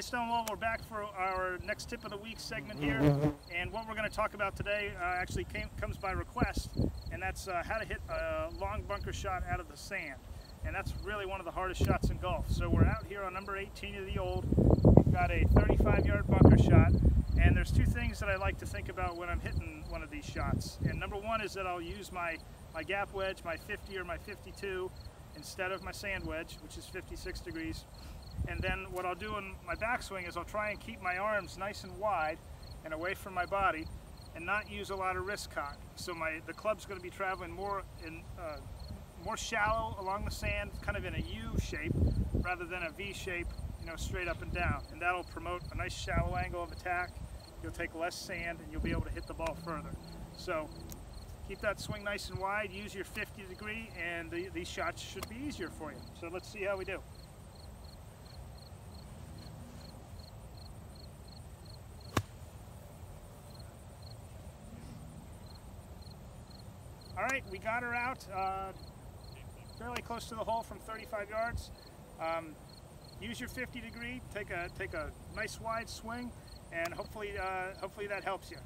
Hi Stonewall, we're back for our next tip of the week segment here. And what we're going to talk about today uh, actually came, comes by request, and that's uh, how to hit a long bunker shot out of the sand. And that's really one of the hardest shots in golf. So we're out here on number 18 of the old. We've got a 35 yard bunker shot. And there's two things that I like to think about when I'm hitting one of these shots. And number one is that I'll use my, my gap wedge, my 50 or my 52, instead of my sand wedge, which is 56 degrees. And then what I'll do in my backswing is I'll try and keep my arms nice and wide and away from my body and not use a lot of wrist cock. So my the club's going to be traveling more in uh, more shallow along the sand, kind of in a U shape rather than a V shape, you know, straight up and down. And that'll promote a nice shallow angle of attack. You'll take less sand and you'll be able to hit the ball further. So keep that swing nice and wide, use your 50 degree, and the, these shots should be easier for you. So let's see how we do. All right, we got her out uh, fairly close to the hole from 35 yards. Um, use your 50 degree, take a take a nice wide swing, and hopefully uh, hopefully that helps you.